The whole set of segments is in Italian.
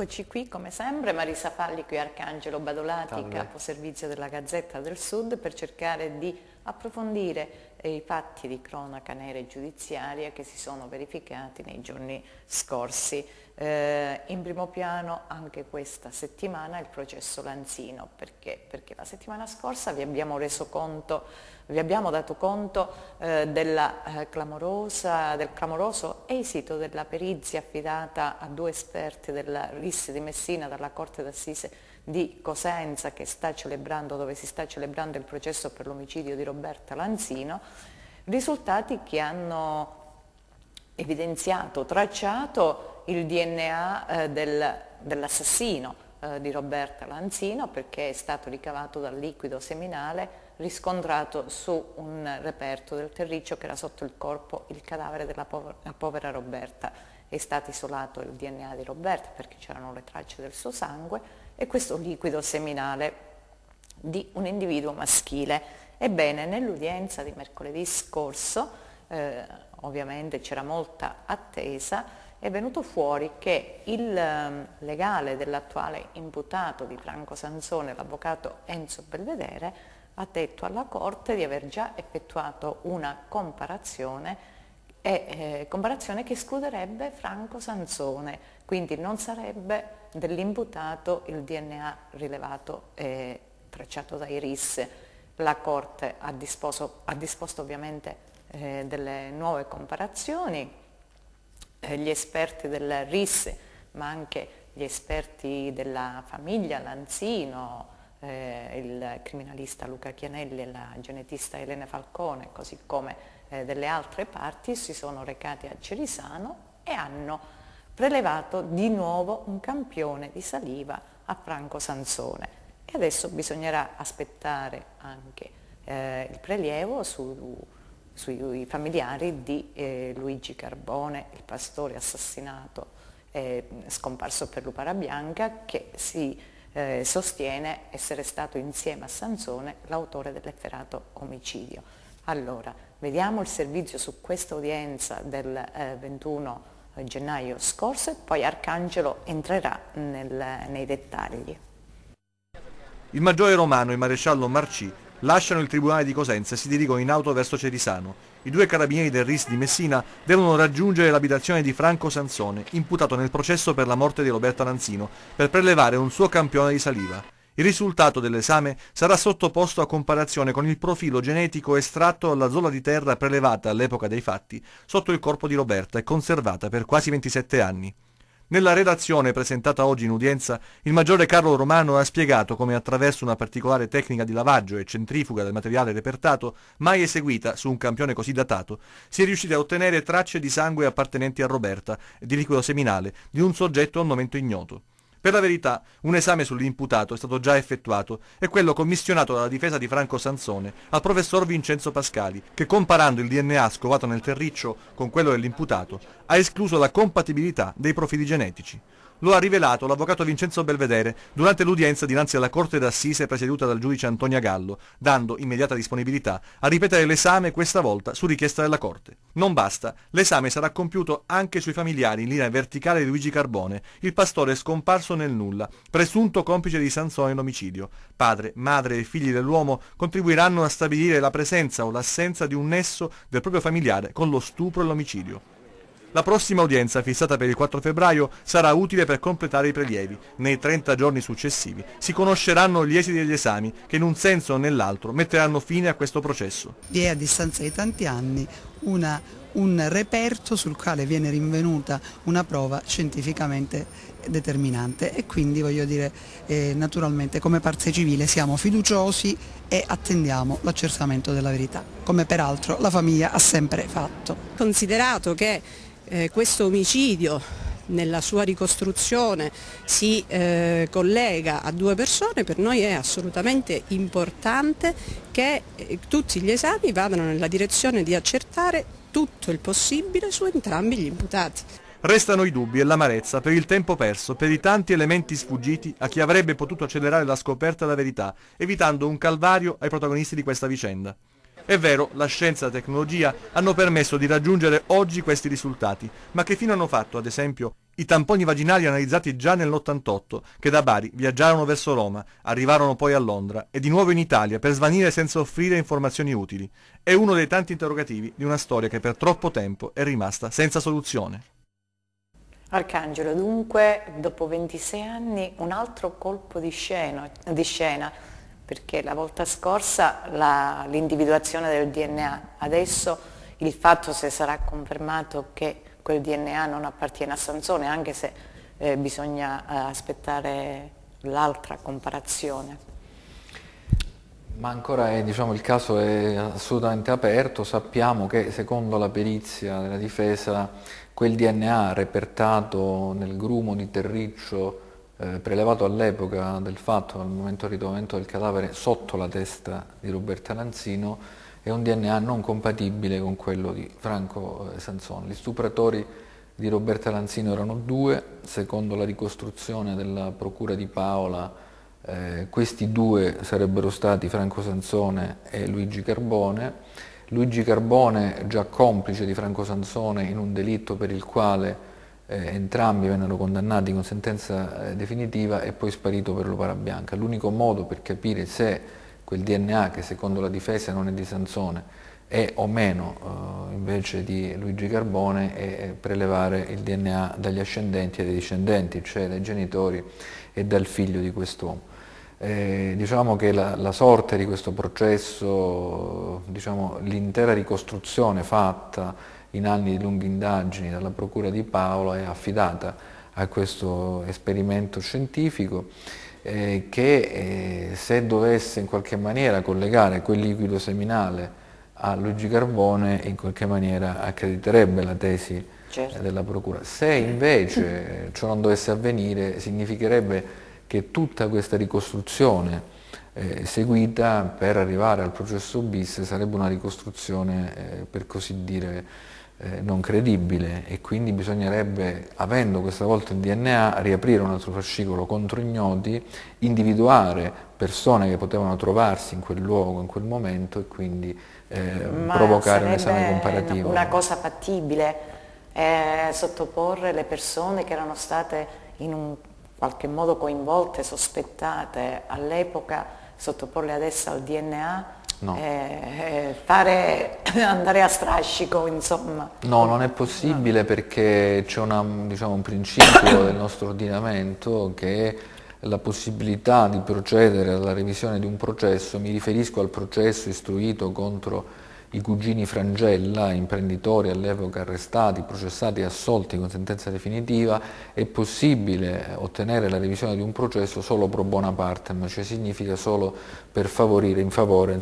Eccoci qui come sempre, Marisa Falli qui Arcangelo Badolati, Salve. capo servizio della Gazzetta del Sud per cercare di approfondire eh, i fatti di cronaca nera e giudiziaria che si sono verificati nei giorni scorsi. Eh, in primo piano anche questa settimana il processo Lanzino, perché? Perché la settimana scorsa vi abbiamo reso conto, vi abbiamo dato conto eh, della, eh, clamorosa, del clamoroso esito della perizia affidata a due esperti della RIS di Messina dalla Corte d'Assise di Cosenza dove si sta celebrando il processo per l'omicidio di Roberta Lanzino, risultati che hanno evidenziato, tracciato il DNA eh, del, dell'assassino eh, di Roberta Lanzino perché è stato ricavato dal liquido seminale riscontrato su un reperto del terriccio che era sotto il corpo il cadavere della povera, povera Roberta. È stato isolato il DNA di Roberta perché c'erano le tracce del suo sangue e questo liquido seminale di un individuo maschile. Ebbene, nell'udienza di mercoledì scorso, eh, ovviamente c'era molta attesa, è venuto fuori che il eh, legale dell'attuale imputato di Franco Sansone, l'avvocato Enzo Belvedere, ha detto alla Corte di aver già effettuato una comparazione e eh, comparazione che escluderebbe Franco Sansone, quindi non sarebbe dell'imputato il DNA rilevato e tracciato dai RIS. La Corte ha, disposto, ha disposto ovviamente eh, delle nuove comparazioni, eh, gli esperti del RIS ma anche gli esperti della famiglia Lanzino, eh, il criminalista Luca Chianelli e la genetista Elena Falcone, così come eh, delle altre parti, si sono recati a Cerisano e hanno prelevato di nuovo un campione di saliva a Franco Sansone. E adesso bisognerà aspettare anche eh, il prelievo su, sui familiari di eh, Luigi Carbone, il pastore assassinato e scomparso per Lupara Bianca che si eh, sostiene essere stato insieme a Sansone l'autore dell'efferato omicidio. Allora, vediamo il servizio su questa udienza del 21 eh, gennaio scorso e poi Arcangelo entrerà nel, nei dettagli. Il maggiore romano il maresciallo Marci lasciano il tribunale di Cosenza e si dirigono in auto verso Cerisano. I due carabinieri del RIS di Messina devono raggiungere l'abitazione di Franco Sansone, imputato nel processo per la morte di Roberta Lanzino, per prelevare un suo campione di saliva. Il risultato dell'esame sarà sottoposto a comparazione con il profilo genetico estratto dalla zola di terra prelevata all'epoca dei fatti sotto il corpo di Roberta e conservata per quasi 27 anni. Nella relazione presentata oggi in udienza, il maggiore Carlo Romano ha spiegato come attraverso una particolare tecnica di lavaggio e centrifuga del materiale repertato, mai eseguita su un campione così datato, si è riusciti a ottenere tracce di sangue appartenenti a Roberta e di liquido seminale di un soggetto al momento ignoto. Per la verità, un esame sull'imputato è stato già effettuato e quello commissionato dalla difesa di Franco Sansone al professor Vincenzo Pascali, che comparando il DNA scovato nel terriccio con quello dell'imputato, ha escluso la compatibilità dei profili genetici. Lo ha rivelato l'avvocato Vincenzo Belvedere durante l'udienza dinanzi alla Corte d'Assise presieduta dal giudice Antonia Gallo, dando immediata disponibilità a ripetere l'esame questa volta su richiesta della Corte. Non basta, l'esame sarà compiuto anche sui familiari in linea verticale di Luigi Carbone, il pastore scomparso nel nulla, presunto complice di Sansone nell'omicidio. Padre, madre e figli dell'uomo contribuiranno a stabilire la presenza o l'assenza di un nesso del proprio familiare con lo stupro e l'omicidio. La prossima udienza, fissata per il 4 febbraio, sarà utile per completare i prelievi. Nei 30 giorni successivi si conosceranno gli esiti degli esami che in un senso o nell'altro metteranno fine a questo processo. Vi è a distanza di tanti anni una, un reperto sul quale viene rinvenuta una prova scientificamente determinante e quindi voglio dire eh, naturalmente come parte civile siamo fiduciosi e attendiamo l'accertamento della verità, come peraltro la famiglia ha sempre fatto. Considerato che eh, questo omicidio nella sua ricostruzione si eh, collega a due persone, per noi è assolutamente importante che eh, tutti gli esami vadano nella direzione di accertare tutto il possibile su entrambi gli imputati. Restano i dubbi e l'amarezza per il tempo perso, per i tanti elementi sfuggiti a chi avrebbe potuto accelerare la scoperta della verità, evitando un calvario ai protagonisti di questa vicenda. È vero, la scienza e la tecnologia hanno permesso di raggiungere oggi questi risultati, ma che fine hanno fatto, ad esempio, I tamponi vaginali analizzati già nell'88, che da Bari viaggiarono verso Roma, arrivarono poi a Londra e di nuovo in Italia per svanire senza offrire informazioni utili. È uno dei tanti interrogativi di una storia che per troppo tempo è rimasta senza soluzione. Arcangelo, dunque dopo 26 anni un altro colpo di scena, di scena perché la volta scorsa l'individuazione del DNA, adesso il fatto se sarà confermato che quel DNA non appartiene a Sansone, anche se eh, bisogna eh, aspettare l'altra comparazione. Ma ancora è, diciamo, il caso è assolutamente aperto, sappiamo che secondo la perizia della difesa quel DNA repertato nel grumo di terriccio eh, prelevato all'epoca del fatto, al momento del ritrovamento del cadavere sotto la testa di Roberta Lanzino, è un DNA non compatibile con quello di Franco eh, Sansone. Gli stupratori di Roberta Lanzino erano due, secondo la ricostruzione della Procura di Paola eh, questi due sarebbero stati Franco Sansone e Luigi Carbone. Luigi Carbone già complice di Franco Sansone in un delitto per il quale eh, entrambi vennero condannati con sentenza eh, definitiva e poi sparito per l'opera bianca. L'unico modo per capire se quel DNA che secondo la difesa non è di Sansone è o meno eh, invece di Luigi Carbone è prelevare il DNA dagli ascendenti e dai discendenti, cioè dai genitori e dal figlio di quest'uomo. Eh, diciamo che la, la, sorte di questo processo, diciamo, l'intera ricostruzione fatta in anni di lunghe indagini dalla Procura di Paolo è affidata a questo esperimento scientifico eh, che eh, se dovesse in qualche maniera collegare quel liquido seminale a Luigi Carbone in qualche maniera accrediterebbe la tesi certo. della Procura. Se invece ciò non dovesse avvenire significherebbe che tutta questa ricostruzione eh, seguita per arrivare al processo bis sarebbe una ricostruzione eh, per così dire eh, non credibile e quindi bisognerebbe, avendo questa volta il DNA, riaprire un altro fascicolo contro ignoti, individuare persone che potevano trovarsi in quel luogo, in quel momento e quindi eh, provocare un esame comparativo. Una cosa fattibile, eh, sottoporre le persone che erano state in un qualche modo coinvolte, sospettate all'epoca, sottoporle adesso al DNA no. eh, fare, andare a strascico, insomma. No, non è possibile no. perché c'è diciamo, un principio del nostro ordinamento che è la possibilità di procedere alla revisione di un processo, mi riferisco al processo istruito contro i cugini Frangella, imprenditori all'epoca arrestati, processati e assolti con sentenza definitiva, è possibile ottenere la revisione di un processo solo pro bona partem, cioè significa solo per favorire, in favore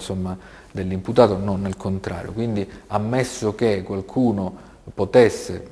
dell'imputato, non nel contrario. Quindi ammesso che qualcuno potesse,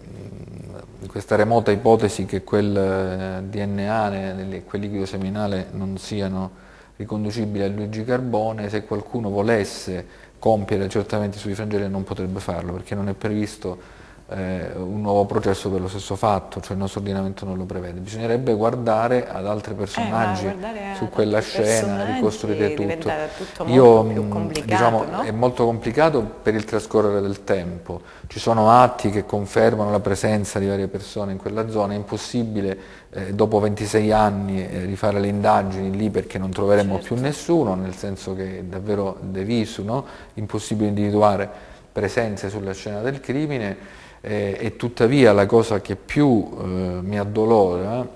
in questa remota ipotesi che quel eh, DNA, quel liquido seminale non siano riconducibili a Luigi Carbone, se qualcuno volesse compiere accertamenti sui frangeli non potrebbe farlo perché non è previsto eh, un nuovo processo per lo stesso fatto, cioè il nostro ordinamento non lo prevede. Bisognerebbe guardare ad altri eh, personaggi eh, su quella scena, ricostruire tutto. tutto Io, mm, diciamo, no? È molto complicato per il trascorrere del tempo. Ci sono atti che confermano la presenza di varie persone in quella zona, è impossibile eh, dopo 26 anni eh, rifare le indagini lì perché non troveremo certo. più nessuno, nel senso che è davvero deviso, no? impossibile individuare presenze sulla scena del crimine eh, e tuttavia la cosa che più eh, mi addolora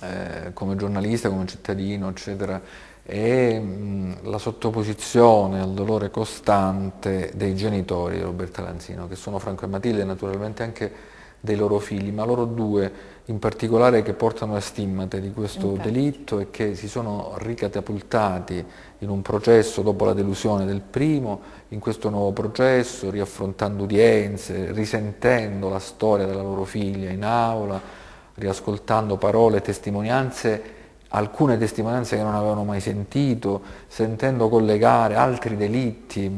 eh, come giornalista, come cittadino, eccetera, è mh, la sottoposizione al dolore costante dei genitori di Roberta Lanzino, che sono Franco e Matilde e naturalmente anche dei loro figli, ma loro due in particolare che portano a stimmate di questo Infatti. delitto e che si sono ricatapultati in un processo dopo la delusione del primo, in questo nuovo processo, riaffrontando udienze, risentendo la storia della loro figlia in aula, riascoltando parole e testimonianze alcune testimonianze che non avevano mai sentito, sentendo collegare altri delitti,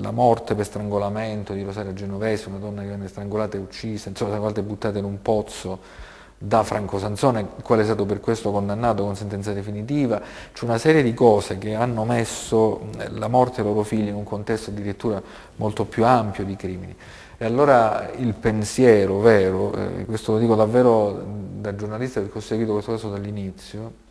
la morte per strangolamento di Rosaria Genovese, una donna che venne strangolata e uccisa, insomma, a buttata in un pozzo da Franco Sansone, il quale è stato per questo condannato con sentenza definitiva, c'è una serie di cose che hanno messo la morte dei loro figli in un contesto addirittura molto più ampio di crimini. E allora il pensiero vero, eh, questo lo dico davvero da giornalista perché ho seguito questo caso dall'inizio,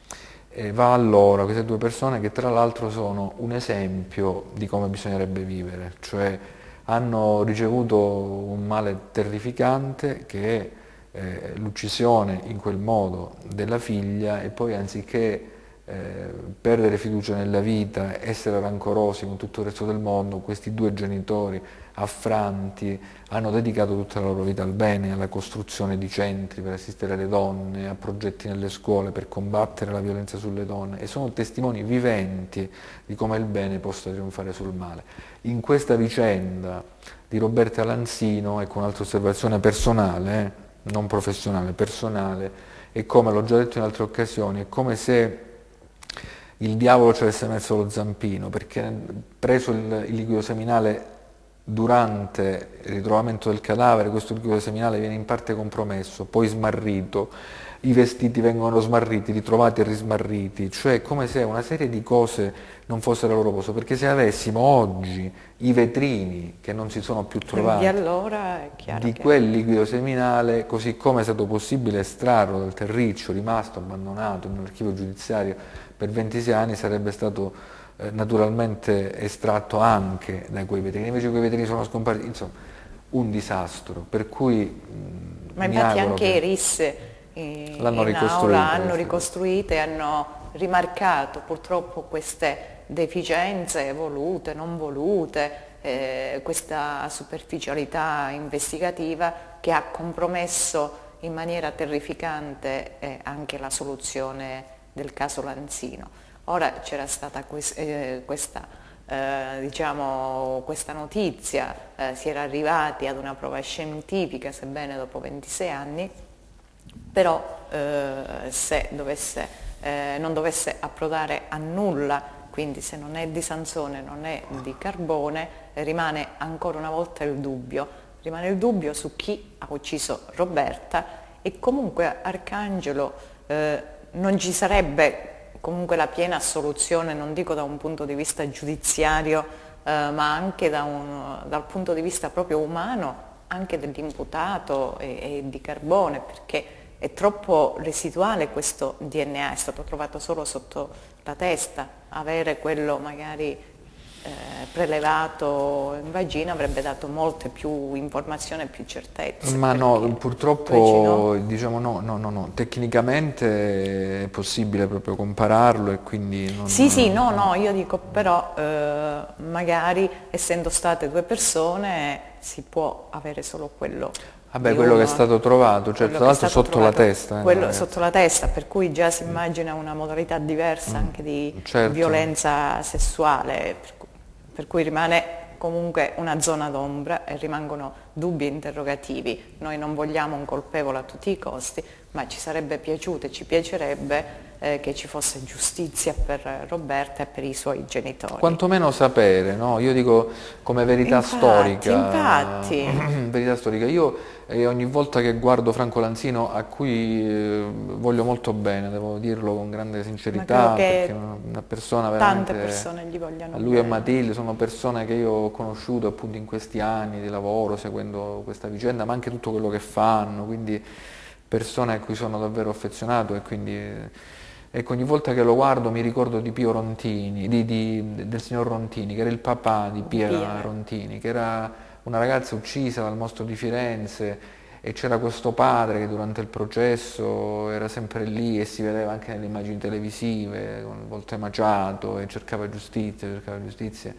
eh, va allora queste due persone che tra l'altro sono un esempio di come bisognerebbe vivere, cioè hanno ricevuto un male terrificante che è eh, l'uccisione in quel modo della figlia e poi anziché eh, perdere fiducia nella vita, essere rancorosi con tutto il resto del mondo, questi due genitori affranti hanno dedicato tutta la loro vita al bene, alla costruzione di centri per assistere le donne, a progetti nelle scuole per combattere la violenza sulle donne e sono testimoni viventi di come il bene possa trionfare sul male. In questa vicenda di Roberta Lanzino, ecco un'altra osservazione personale, eh, non professionale, personale, e come l'ho già detto in altre occasioni, è come se il diavolo ci avesse messo lo zampino, perché preso il, il liquido seminale durante il ritrovamento del cadavere, questo liquido seminale viene in parte compromesso, poi smarrito, i vestiti vengono smarriti, ritrovati e rismarriti, cioè come se una serie di cose non fossero al loro posto, perché se avessimo oggi i vetrini che non si sono più trovati allora di che... quel liquido seminale, così come è stato possibile estrarlo dal terriccio rimasto abbandonato in un archivio giudiziario per 26 anni, sarebbe stato eh, naturalmente estratto anche da quei vetrini, invece quei vetrini sono scomparsi, insomma un disastro, per cui... Mh, Ma infatti anche i RIS in, aula hanno ricostruito e hanno rimarcato purtroppo queste deficienze volute, non volute, eh, questa superficialità investigativa che ha compromesso in maniera terrificante eh, anche la soluzione del caso Lanzino. Ora c'era stata quest eh, questa, eh, diciamo, questa, notizia, eh, si era arrivati ad una prova scientifica, sebbene dopo 26 anni, però eh, se dovesse, eh, non dovesse approdare a nulla, quindi se non è di Sansone, non è di Carbone, rimane ancora una volta il dubbio, rimane il dubbio su chi ha ucciso Roberta e comunque Arcangelo eh, non ci sarebbe comunque la piena assoluzione, non dico da un punto di vista giudiziario, eh, ma anche da un, dal punto di vista proprio umano, anche dell'imputato e, e di Carbone, perché è troppo residuale questo DNA, è stato trovato solo sotto la testa, avere quello magari eh, prelevato in vagina avrebbe dato molte più informazioni e più certezze. Ma no, purtroppo diciamo no, no, no, no, tecnicamente è possibile proprio compararlo e quindi... Non, sì, sì, no, no, io dico però eh, magari essendo state due persone si può avere solo quello Vabbè, quello uno, che è stato trovato, cioè tra l'altro sotto trovato, la testa. Eh, quello sotto la testa, per cui già si immagina una modalità diversa mm, anche di certo. violenza sessuale, per cui, per cui rimane comunque una zona d'ombra e rimangono dubbi e interrogativi. Noi non vogliamo un colpevole a tutti i costi, ma ci sarebbe piaciuto e ci piacerebbe eh, che ci fosse giustizia per Roberta e per i suoi genitori. Quantomeno sapere, no? Io dico come verità infatti, storica. Infatti. verità storica. Io eh, ogni volta che guardo Franco Lanzino, a cui eh, voglio molto bene, devo dirlo con grande sincerità, perché è una persona veramente... Tante persone gli vogliono lui bene. e Matilde sono persone che io ho conosciuto appunto in questi anni di lavoro, seguendo questa vicenda, ma anche tutto quello che fanno, quindi persone a cui sono davvero affezionato e quindi Ecco, ogni volta che lo guardo mi ricordo di Pio Rontini, di, di, del signor Rontini, che era il papà di Pia Pia. Rontini, che era una ragazza uccisa dal mostro di Firenze e c'era questo padre che durante il processo era sempre lì e si vedeva anche nelle immagini televisive, con il volto emaciato e cercava giustizia, cercava giustizia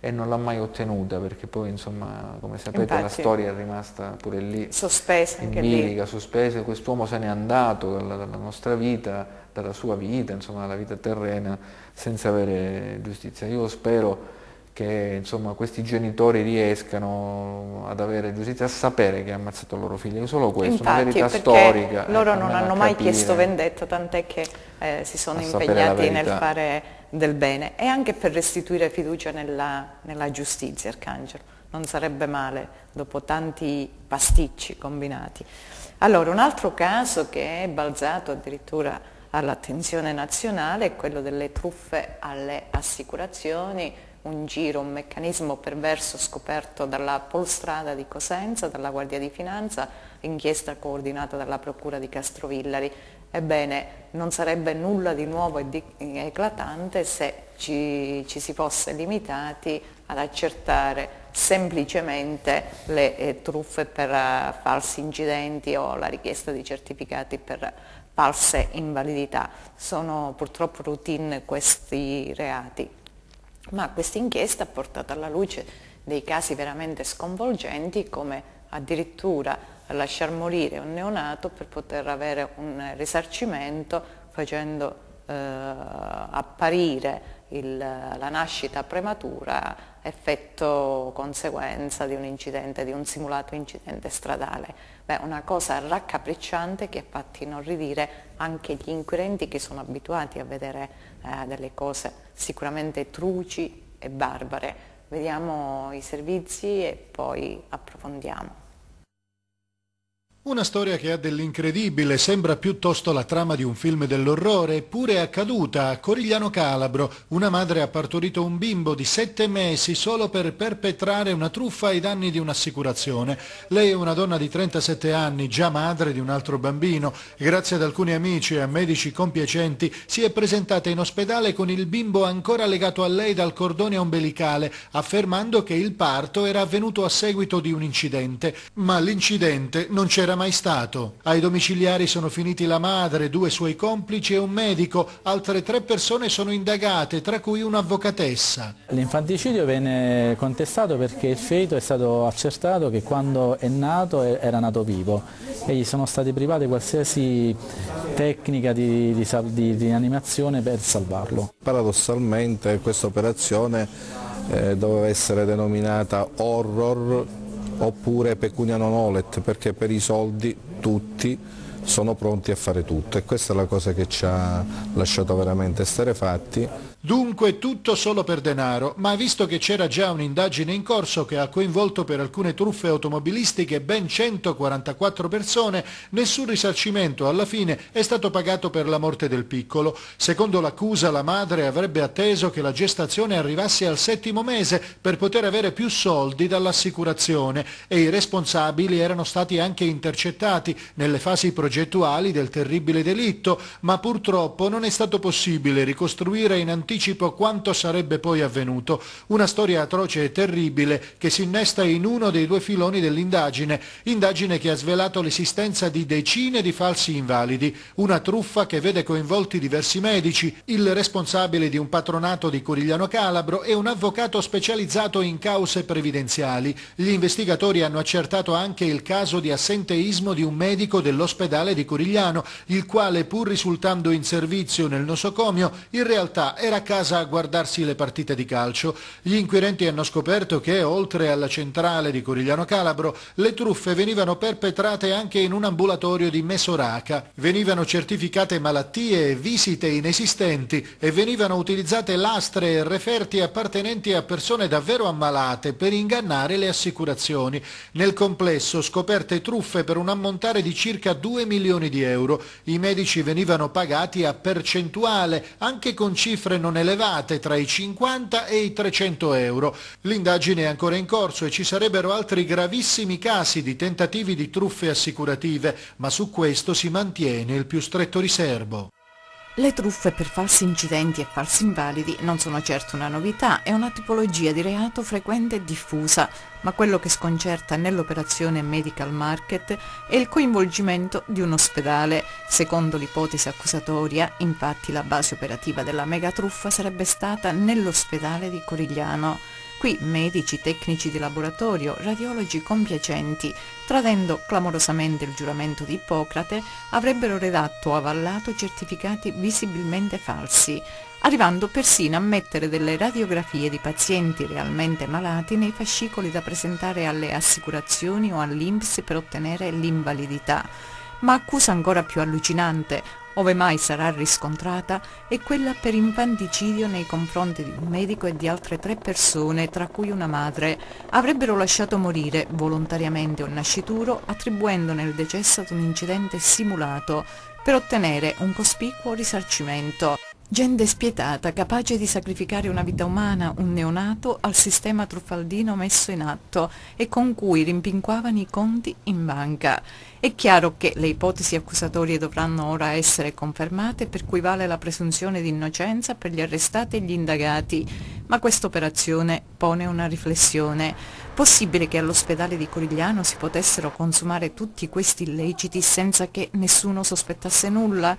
e non l'ha mai ottenuta perché poi insomma come sapete Infatti, la storia è rimasta pure lì sospesa in bilica, sospesa, quest'uomo se n'è andato dalla, dalla nostra vita dalla sua vita, insomma, dalla vita terrena, senza avere giustizia. Io spero che insomma, questi genitori riescano ad avere giustizia, a sapere che ha ammazzato il loro figlio, solo questo, Infatti, una verità storica. Loro non hanno mai chiesto vendetta, tant'è che eh, si sono impegnati nel fare del bene e anche per restituire fiducia nella, nella giustizia, Arcangelo. Non sarebbe male dopo tanti pasticci combinati. Allora, un altro caso che è balzato addirittura all'attenzione nazionale quello delle truffe alle assicurazioni, un giro, un meccanismo perverso scoperto dalla Polstrada di Cosenza, dalla Guardia di Finanza, inchiesta coordinata dalla Procura di Castrovillari. Ebbene, non sarebbe nulla di nuovo e di eclatante se ci, ci si fosse limitati ad accertare semplicemente le eh, truffe per uh, falsi incidenti o la richiesta di certificati per false invalidità. Sono purtroppo routine questi reati, ma questa inchiesta ha portato alla luce dei casi veramente sconvolgenti come addirittura lasciar morire un neonato per poter avere un risarcimento facendo eh, apparire il, la nascita prematura effetto conseguenza di un incidente, di un simulato incidente stradale. Beh, una cosa raccapricciante che ha fatto inorridire anche gli inquirenti che sono abituati a vedere eh, delle cose sicuramente truci e barbare. Vediamo i servizi e poi approfondiamo. Una storia che ha dell'incredibile, sembra piuttosto la trama di un film dell'orrore, eppure è accaduta a Corigliano Calabro. Una madre ha partorito un bimbo di sette mesi solo per perpetrare una truffa ai danni di un'assicurazione. Lei è una donna di 37 anni, già madre di un altro bambino. Grazie ad alcuni amici e a medici compiacenti si è presentata in ospedale con il bimbo ancora legato a lei dal cordone ombelicale, affermando che il parto era avvenuto a seguito di un incidente. Ma l'incidente non c'era era mai stato. Ai domiciliari sono finiti la madre, due suoi complici e un medico. Altre tre persone sono indagate, tra cui un'avvocatessa. L'infanticidio venne contestato perché il feto è stato accertato che quando è nato era nato vivo e gli sono stati privati qualsiasi tecnica di, di, di, di animazione per salvarlo. Paradossalmente questa operazione eh, doveva essere denominata horror oppure pecunia non olet perché per i soldi tutti sono pronti a fare tutto. E questa è la cosa che ci ha lasciato veramente stare fatti Dunque tutto solo per denaro, ma visto che c'era già un'indagine in corso che ha coinvolto per alcune truffe automobilistiche ben 144 persone, nessun risarcimento alla fine è stato pagato per la morte del piccolo. Secondo l'accusa la madre avrebbe atteso che la gestazione arrivasse al settimo mese per poter avere più soldi dall'assicurazione e i responsabili erano stati anche intercettati nelle fasi progettuali del terribile delitto, ma purtroppo non è stato possibile ricostruire in anticipo anticipo quanto sarebbe poi avvenuto. Una storia atroce e terribile che si innesta in uno dei due filoni dell'indagine, indagine che ha svelato l'esistenza di decine di falsi invalidi, una truffa che vede coinvolti diversi medici, il responsabile di un patronato di Corigliano Calabro e un avvocato specializzato in cause previdenziali. Gli investigatori hanno accertato anche il caso di assenteismo di un medico dell'ospedale di Corigliano, il quale pur risultando in servizio nel nosocomio, in realtà era casa a guardarsi le partite di calcio. Gli inquirenti hanno scoperto che, oltre alla centrale di Corigliano Calabro, le truffe venivano perpetrate anche in un ambulatorio di Mesoraca. Venivano certificate malattie e visite inesistenti e venivano utilizzate lastre e referti appartenenti a persone davvero ammalate per ingannare le assicurazioni. Nel complesso scoperte truffe per un ammontare di circa 2 milioni di euro. I medici venivano pagati a percentuale, anche con cifre non elevate tra i 50 e i 300 euro. L'indagine è ancora in corso e ci sarebbero altri gravissimi casi di tentativi di truffe assicurative, ma su questo si mantiene il più stretto riservo. Le truffe per falsi incidenti e falsi invalidi non sono certo una novità, è una tipologia di reato frequente e diffusa, ma quello che sconcerta nell'operazione Medical Market è il coinvolgimento di un ospedale. Secondo l'ipotesi accusatoria, infatti la base operativa della megatruffa sarebbe stata nell'ospedale di Corigliano. Qui medici, tecnici di laboratorio, radiologi compiacenti, tradendo clamorosamente il giuramento di Ippocrate, avrebbero redatto o avallato certificati visibilmente falsi, arrivando persino a mettere delle radiografie di pazienti realmente malati nei fascicoli da presentare alle assicurazioni o all'Inps per ottenere l'invalidità. Ma accusa ancora più allucinante, ove mai sarà riscontrata, è quella per infanticidio nei confronti di un medico e di altre tre persone, tra cui una madre. Avrebbero lasciato morire volontariamente un nascituro attribuendone il decesso ad un incidente simulato per ottenere un cospicuo risarcimento. Gente spietata, capace di sacrificare una vita umana, un neonato, al sistema truffaldino messo in atto e con cui rimpinguavano i conti in banca. È chiaro che le ipotesi accusatorie dovranno ora essere confermate, per cui vale la presunzione di innocenza per gli arrestati e gli indagati, ma questa operazione pone una riflessione. Possibile che all'ospedale di Corigliano si potessero consumare tutti questi illeciti senza che nessuno sospettasse nulla?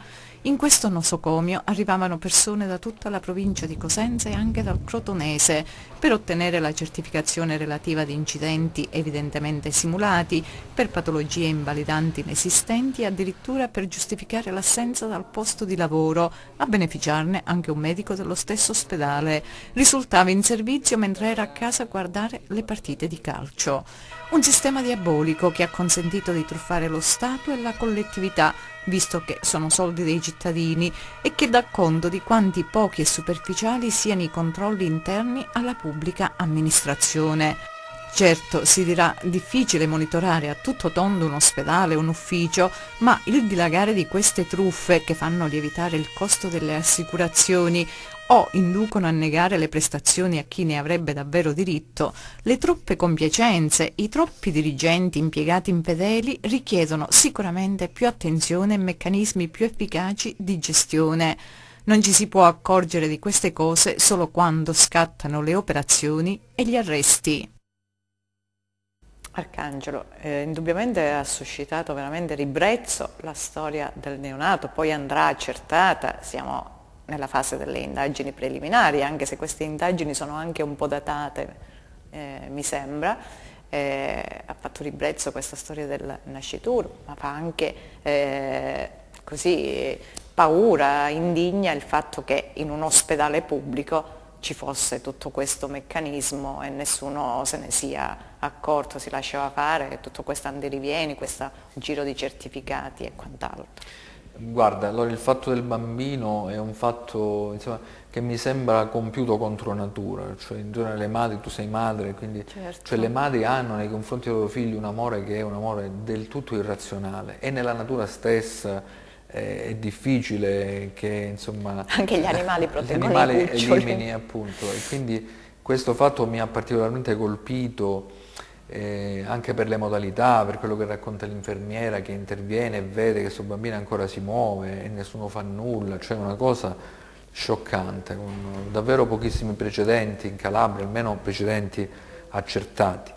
In questo nosocomio arrivavano persone da tutta la provincia di Cosenza e anche dal Crotonese per ottenere la certificazione relativa ad incidenti evidentemente simulati, per patologie invalidanti inesistenti e addirittura per giustificare l'assenza dal posto di lavoro, a beneficiarne anche un medico dello stesso ospedale. Risultava in servizio mentre era a casa a guardare le partite di calcio. Un sistema diabolico che ha consentito di truffare lo Stato e la collettività, visto che sono soldi dei cittadini, e che dà conto di quanti pochi e superficiali siano i controlli interni alla pubblica amministrazione. Certo, si dirà difficile monitorare a tutto tondo un ospedale, un ufficio, ma il dilagare di queste truffe che fanno lievitare il costo delle assicurazioni o inducono a negare le prestazioni a chi ne avrebbe davvero diritto, le troppe compiacenze, i troppi dirigenti impiegati infedeli richiedono sicuramente più attenzione e meccanismi più efficaci di gestione. Non ci si può accorgere di queste cose solo quando scattano le operazioni e gli arresti. Arcangelo, eh, indubbiamente ha suscitato veramente ribrezzo la storia del neonato, poi andrà accertata, siamo nella fase delle indagini preliminari, anche se queste indagini sono anche un po' datate, eh, mi sembra, eh, ha fatto ribrezzo questa storia del nascituro, ma fa anche eh, così paura, indigna il fatto che in un ospedale pubblico ci fosse tutto questo meccanismo e nessuno se ne sia accorto, si lasciava fare tutto questo andirivieni, questo giro di certificati e quant'altro. Guarda, allora il fatto del bambino è un fatto insomma, che mi sembra compiuto contro natura, cioè in genere le madri, tu sei madre, quindi certo. cioè, le madri hanno nei confronti dei loro figli un amore che è un amore del tutto irrazionale. E nella natura stessa è difficile che insomma anche gli animali proteggono gli animali elimini appunto. E quindi questo fatto mi ha particolarmente colpito eh, anche per le modalità, per quello che racconta l'infermiera che interviene e vede che questo bambino ancora si muove e nessuno fa nulla, cioè una cosa scioccante, con davvero pochissimi precedenti in Calabria, almeno precedenti accertati.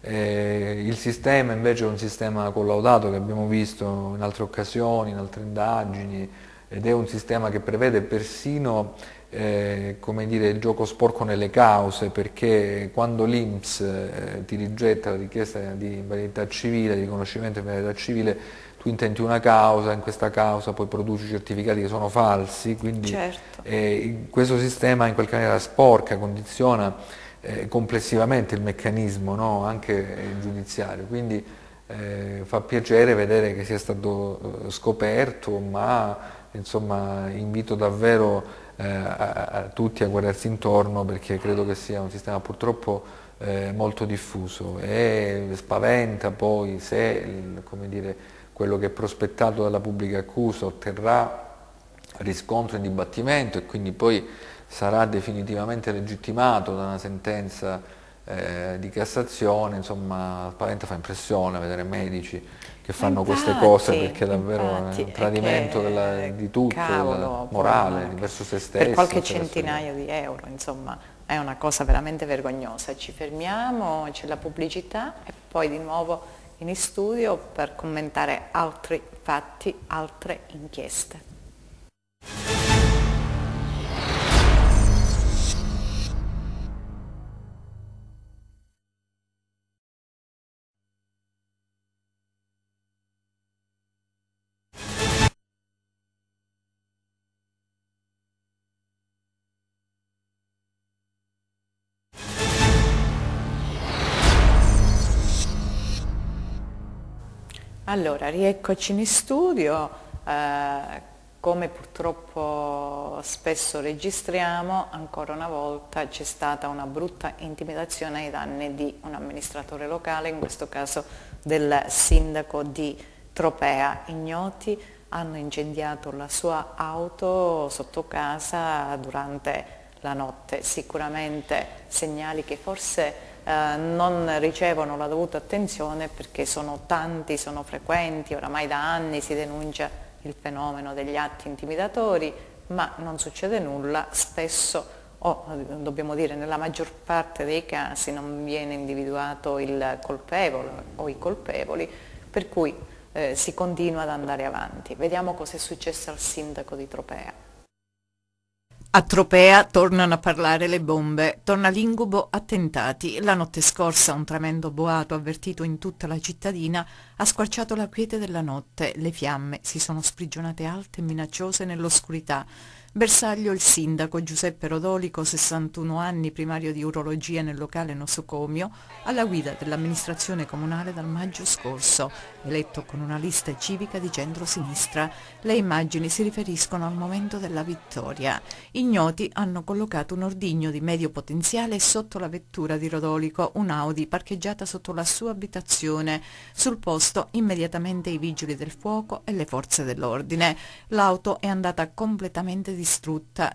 Eh, il sistema invece è un sistema collaudato che abbiamo visto in altre occasioni, in altre indagini, ed è un sistema che prevede persino eh, come dire, il gioco sporco nelle cause, perché quando l'Inps eh, ti rigetta la richiesta di invalidità civile, di riconoscimento di invalidità civile, tu intenti una causa, in questa causa poi produci certificati che sono falsi, quindi certo. eh, questo sistema in qualche maniera sporca, condiziona eh, complessivamente il meccanismo no? anche giudiziario, quindi eh, fa piacere vedere che sia stato eh, scoperto, ma insomma invito davvero eh, a, a, tutti a guardarsi intorno perché credo che sia un sistema purtroppo eh, molto diffuso e spaventa poi se dire, quello che è prospettato dalla pubblica accusa otterrà riscontro in dibattimento e quindi poi sarà definitivamente legittimato da una sentenza eh, di Cassazione, insomma spaventa, fa impressione vedere medici che fanno infatti, queste cose perché davvero infatti, è un tradimento che, della, di tutto, cavolo, morale, verso se stessi. Per qualche centinaio di euro, insomma, è una cosa veramente vergognosa. Ci fermiamo, c'è la pubblicità e poi di nuovo in studio per commentare altri fatti, altre inchieste. Allora, rieccoci in studio, eh, come purtroppo spesso registriamo, ancora una volta c'è stata una brutta intimidazione ai danni di un amministratore locale, in questo caso del sindaco di Tropea, ignoti hanno incendiato la sua auto sotto casa durante la notte. Sicuramente segnali che forse eh, non ricevono la dovuta attenzione perché sono tanti, sono frequenti, oramai da anni si denuncia il fenomeno degli atti intimidatori, ma non succede nulla, spesso o dobbiamo dire nella maggior parte dei casi non viene individuato il colpevole o i colpevoli, per cui eh, si continua ad andare avanti. Vediamo cosa è successo al sindaco di Tropea. A Tropea tornano a parlare le bombe, torna l'incubo attentati. La notte scorsa un tremendo boato avvertito in tutta la cittadina ha squarciato la quiete della notte. Le fiamme si sono sprigionate alte e minacciose nell'oscurità. Bersaglio il sindaco Giuseppe Rodolico, 61 anni, primario di urologia nel locale nosocomio, alla guida dell'amministrazione comunale dal maggio scorso, eletto con una lista civica di centro-sinistra. Le immagini si riferiscono al momento della vittoria. Ignoti hanno collocato un ordigno di medio potenziale sotto la vettura di Rodolico, un'Audi parcheggiata sotto la sua abitazione. Sul posto immediatamente i vigili del fuoco e le forze dell'ordine. L'auto è andata completamente distrutta.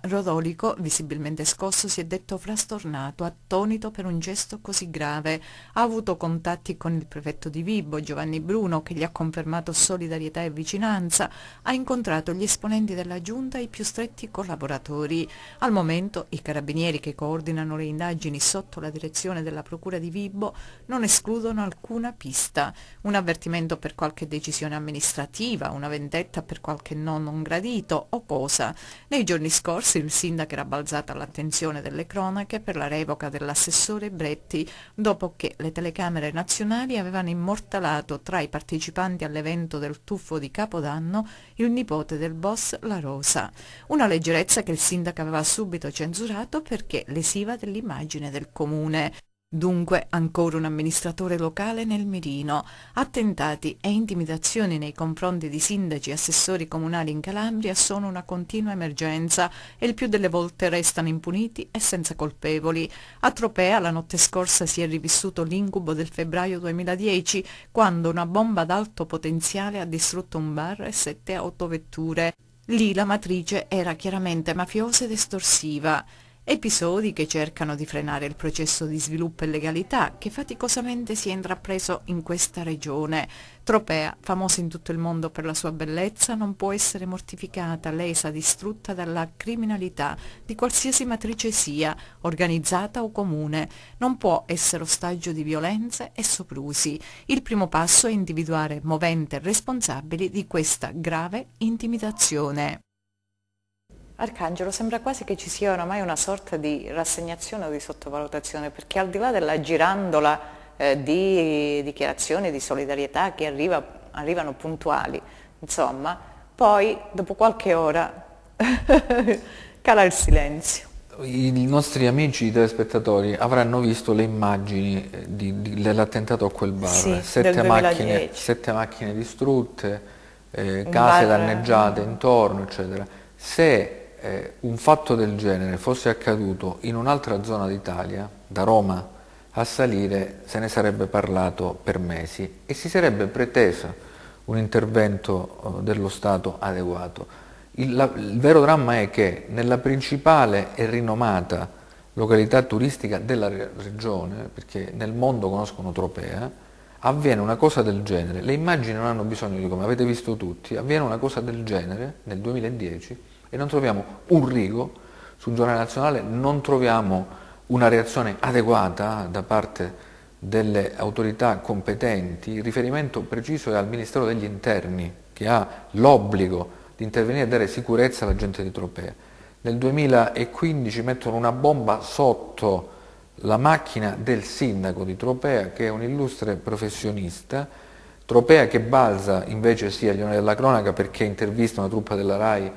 Rodolico, visibilmente scosso, si è detto frastornato, attonito per un gesto così grave. Ha avuto contatti con il prefetto di Vibo, Giovanni Bruno, che gli ha confermato solidarietà e vicinanza. Ha incontrato gli esponenti della giunta e i più stretti collaboratori. Al momento i carabinieri che coordinano le indagini sotto la direzione della procura di Vibo non escludono alcuna pista. Un avvertimento per qualche decisione amministrativa, una vendetta per qualche no non gradito o cosa. Nei giorni scorsi il sindaco era balzato all'attenzione delle cronache per la revoca dell'assessore Bretti dopo che le telecamere nazionali avevano immortalato tra i partecipanti all'evento del tuffo di Capodanno il nipote del boss La Rosa. Una leggerezza che il sindaco aveva subito censurato perché lesiva dell'immagine del comune. Dunque ancora un amministratore locale nel mirino, attentati e intimidazioni nei confronti di sindaci e assessori comunali in Calabria sono una continua emergenza e il più delle volte restano impuniti e senza colpevoli. A Tropea la notte scorsa si è rivissuto l'incubo del febbraio 2010 quando una bomba ad alto potenziale ha distrutto un bar e sette autovetture. Lì la matrice era chiaramente mafiosa ed estorsiva episodi che cercano di frenare il processo di sviluppo e legalità che faticosamente si è intrapreso in questa regione. Tropea, famosa in tutto il mondo per la sua bellezza, non può essere mortificata, lesa, distrutta dalla criminalità di qualsiasi matrice sia, organizzata o comune. Non può essere ostaggio di violenze e soprusi. Il primo passo è individuare movente responsabili di questa grave intimidazione. Arcangelo, sembra quasi che ci sia oramai una sorta di rassegnazione o di sottovalutazione, perché al di là della girandola eh, di dichiarazioni di solidarietà che arriva, arrivano puntuali, insomma, poi dopo qualche ora cala il silenzio. I nostri amici telespettatori avranno visto le immagini eh, dell'attentato a quel bar, sì, sette, macchine, sette, macchine, distrutte, eh, case bar... danneggiate intorno, eccetera. Se eh, un fatto del genere fosse accaduto in un'altra zona d'Italia, da Roma a salire, se ne sarebbe parlato per mesi e si sarebbe preteso un intervento eh, dello Stato adeguato. Il, la, il, vero dramma è che nella principale e rinomata località turistica della regione, perché nel mondo conoscono Tropea, avviene una cosa del genere. Le immagini non hanno bisogno di come avete visto tutti, avviene una cosa del genere nel 2010 e non troviamo un rigo. Sul giornale nazionale, non troviamo una reazione adeguata da parte delle autorità competenti, il riferimento preciso è al Ministero degli Interni che ha l'obbligo di intervenire e dare sicurezza alla gente di Tropea. Nel 2015 mettono una bomba sotto la macchina del sindaco di Tropea che è un illustre professionista, Tropea che balza invece sia agli onori della cronaca perché intervista una truppa della RAI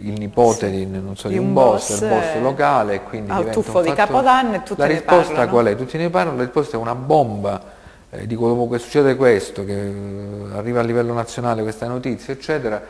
il nipote sì. di, so, di, un, boss, boss, il boss eh, locale e quindi al tuffo di Capodanno e tutti La risposta qual è? Tutti ne parlano, la risposta è una bomba, eh, dico dopo che succede questo, che eh, arriva a livello nazionale questa notizia, eccetera,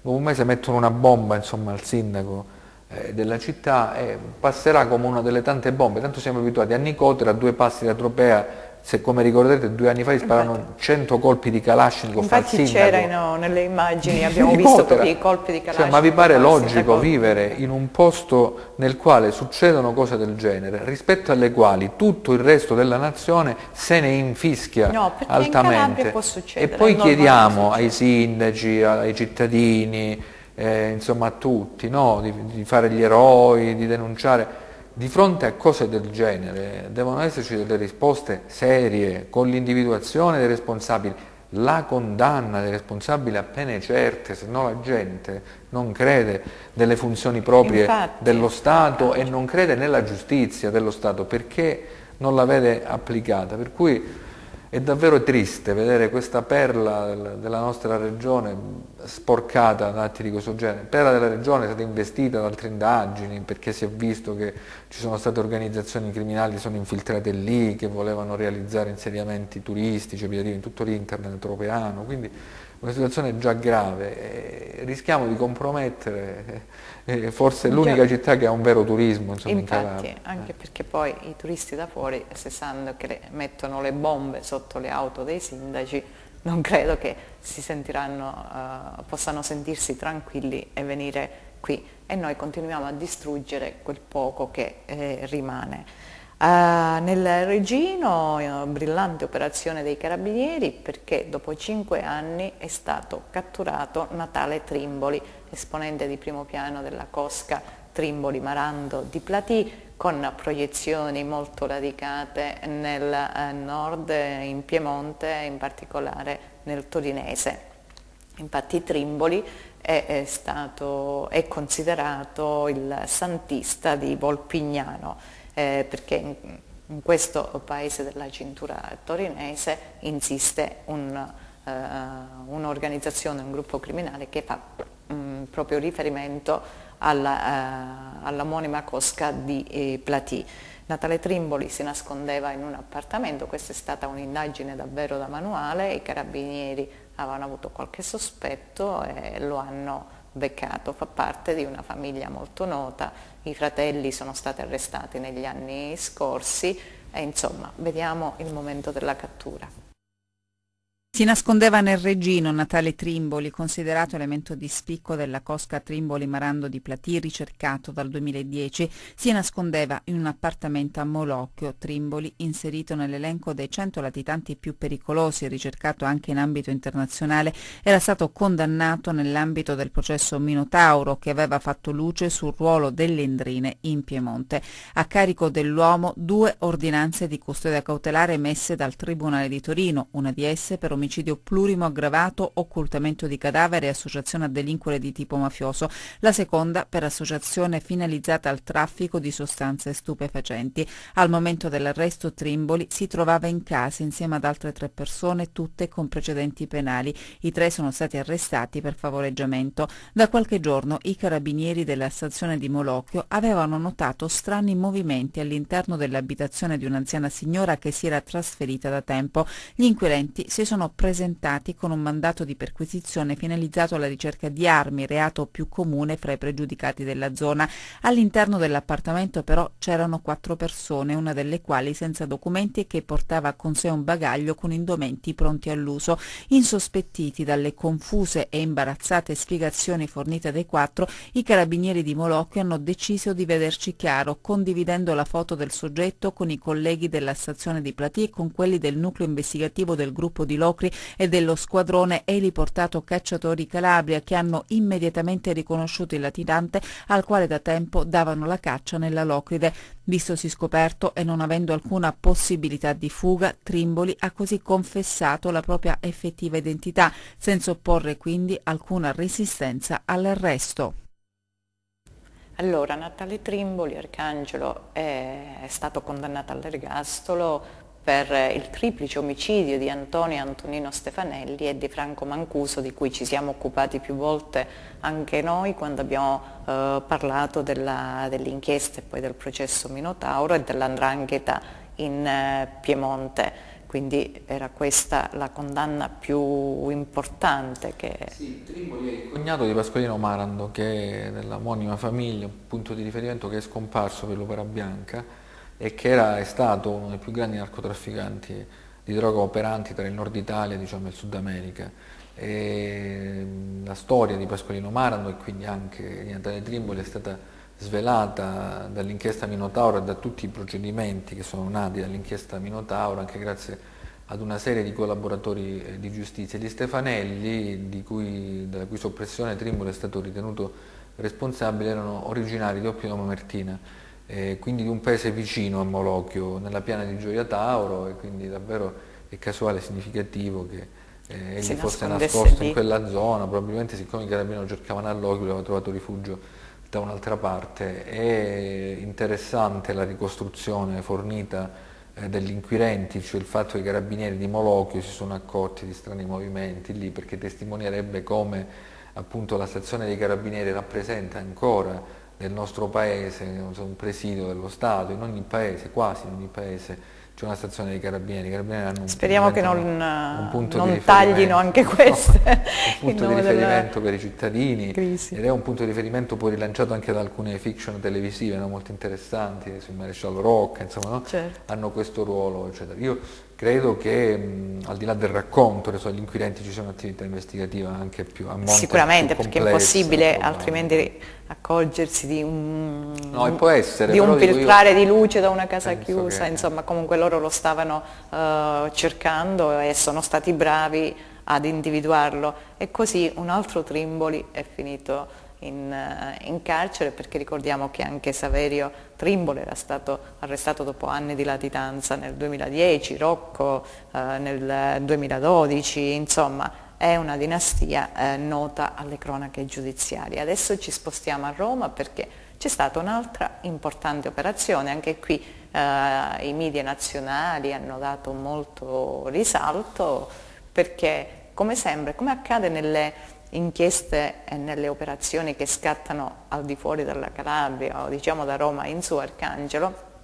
dopo un mese mettono una bomba insomma, al sindaco eh, della città e passerà come una delle tante bombe, tanto siamo abituati a Nicotera, a due passi da Tropea, se come ricorderete due anni fa gli spararono 100 colpi di Kalashnikov Infatti c'erano nelle immagini, abbiamo visto proprio i colpi di Kalashnikov. Cioè, ma vi pare logico vivere in un posto nel quale succedono cose del genere, rispetto alle quali tutto il resto della nazione se ne infischia no, altamente? e poi chiediamo ai sindaci, ai cittadini, eh, insomma a tutti, no? di, di fare gli eroi, di denunciare di fronte a cose del genere devono esserci delle risposte serie, con l'individuazione dei responsabili, la condanna dei responsabili a pene certe, se no la gente non crede nelle funzioni proprie Infatti, dello Stato e non crede nella giustizia dello Stato perché non la vede applicata. Per cui è davvero triste vedere questa perla della nostra regione sporcata da atti di questo genere. Perla della regione è stata investita da altre indagini perché si è visto che ci sono state organizzazioni criminali che sono infiltrate lì, che volevano realizzare insediamenti turistici, in tutto l'internet europeano, quindi una situazione già grave. rischiamo di compromettere eh, forse l'unica città che ha un vero turismo insomma, Infatti, in anche perché poi i turisti da fuori, se sanno che le, mettono le bombe sotto le auto dei sindaci, non credo che si sentiranno, uh, possano sentirsi tranquilli e venire qui e noi continuiamo a distruggere quel poco che eh, rimane. Uh, nel Regino, uh, brillante operazione dei carabinieri perché dopo cinque anni è stato catturato Natale Trimboli, esponente di primo piano della Cosca Trimboli Marando di Platì, con proiezioni molto radicate nel eh, nord, in Piemonte, in particolare nel Torinese. Infatti Trimboli è, è, stato, è considerato il santista di Volpignano, eh, perché in, in, questo paese della cintura torinese insiste un, eh, un'organizzazione, un gruppo criminale che fa mh, mm, proprio riferimento alla, eh, all'omonima cosca di eh, Platì. Natale Trimboli si nascondeva in un appartamento, questa è stata un'indagine davvero da manuale, i carabinieri avevano avuto qualche sospetto e lo hanno beccato, fa parte di una famiglia molto nota, i fratelli sono stati arrestati negli anni scorsi e insomma vediamo il momento della cattura. Si nascondeva nel Regino Natale Trimboli, considerato elemento di spicco della cosca Trimboli Marando di Platì, ricercato dal 2010. Si nascondeva in un appartamento a Molocchio, Trimboli, inserito nell'elenco dei 100 latitanti più pericolosi ricercato anche in ambito internazionale, era stato condannato nell'ambito del processo Minotauro che aveva fatto luce sul ruolo delle Endrine in Piemonte. A carico dell'uomo due ordinanze di custodia cautelare emesse dal Tribunale di Torino, una di esse per omicidio omicidio plurimo aggravato, occultamento di cadavere e associazione a delinquere di tipo mafioso, la seconda per associazione finalizzata al traffico di sostanze stupefacenti. Al momento dell'arresto Trimboli si trovava in casa insieme ad altre tre persone, tutte con precedenti penali. I tre sono stati arrestati per favoreggiamento. Da qualche giorno i carabinieri della stazione di Molocchio avevano notato strani movimenti all'interno dell'abitazione di un'anziana signora che si era trasferita da tempo. Gli inquirenti si sono presentati con un mandato di perquisizione finalizzato alla ricerca di armi, reato più comune fra i pregiudicati della zona. All'interno dell'appartamento però c'erano quattro persone, una delle quali senza documenti e che portava con sé un bagaglio con indumenti pronti all'uso. Insospettiti dalle confuse e imbarazzate spiegazioni fornite dai quattro, i carabinieri di Molocchio hanno deciso di vederci chiaro, condividendo la foto del soggetto con i colleghi della stazione di Platì e con quelli del nucleo investigativo del gruppo di Locri Sopri e dello squadrone eliportato Cacciatori Calabria che hanno immediatamente riconosciuto il latitante al quale da tempo davano la caccia nella Locride. Vistosi scoperto e non avendo alcuna possibilità di fuga, Trimboli ha così confessato la propria effettiva identità, senza opporre quindi alcuna resistenza all'arresto. Allora, Natale Trimboli, Arcangelo, è, è stato condannato all'ergastolo per il triplice omicidio di Antonio Antonino Stefanelli e di Franco Mancuso di cui ci siamo occupati più volte anche noi quando abbiamo eh, parlato dell'inchiesta e poi del processo Minotauro e dell'andrangheta in eh, Piemonte. Quindi era questa la condanna più importante che... Sì, Trimboli è il cognato di Pasqualino Marando che è della omonima famiglia, un punto di riferimento che è scomparso per l'Opera Bianca e che era, è stato uno dei più grandi narcotrafficanti di droga operanti tra il nord Italia diciamo, e il Sud America. E la storia di Pasqualino Marano e quindi anche di Natale Trimboli è stata svelata dall'inchiesta Minotauro e da tutti i procedimenti che sono nati dall'inchiesta Minotauro, anche grazie ad una serie di collaboratori eh, di giustizia. Gli Stefanelli, cui, della cui soppressione Trimboli è stato ritenuto responsabile, erano originari di Oppio Mamertina, eh, quindi di un paese vicino a Molochio, nella piana di Gioia Tauro, e quindi davvero è casuale significativo che eh, egli fosse nascosto in quella zona, probabilmente siccome i carabinieri cercavano all'occhio aveva trovato rifugio da un'altra parte. È interessante la ricostruzione fornita eh, degli inquirenti, cioè il fatto che i carabinieri di Molochio si sono accorti di strani movimenti lì perché testimonierebbe come appunto la stazione dei carabinieri rappresenta ancora nel nostro paese un presidio dello Stato, in ogni paese, quasi in ogni paese c'è una stazione dei carabinieri, carabinieri hanno Speriamo che non, un punto non taglino anche queste. No, un punto di riferimento per i cittadini crisi. ed è un punto di riferimento poi rilanciato anche da alcune fiction televisive no, molto interessanti, sul maresciallo Rocca, insomma, no? certo. hanno questo ruolo, eccetera. Io credo che mh, al di là del racconto degli inquirenti ci sia un'attività investigativa anche più a monte Sicuramente, perché è impossibile altrimenti accorgersi di un, no, essere, di un filtrare di luce da una casa chiusa, che, insomma comunque loro lo stavano uh, cercando e sono stati bravi ad individuarlo. E così un altro Trimboli è finito in, eh, in, carcere perché ricordiamo che anche Saverio Trimboli era stato arrestato dopo anni di latitanza nel 2010, Rocco eh, nel 2012, insomma è una dinastia eh, nota alle cronache giudiziarie. Adesso ci spostiamo a Roma perché c'è stata un'altra importante operazione, anche qui eh, i media nazionali hanno dato molto risalto perché come sempre, come accade nelle inchieste e nelle operazioni che scattano al di fuori dalla Calabria o diciamo da Roma in su Arcangelo,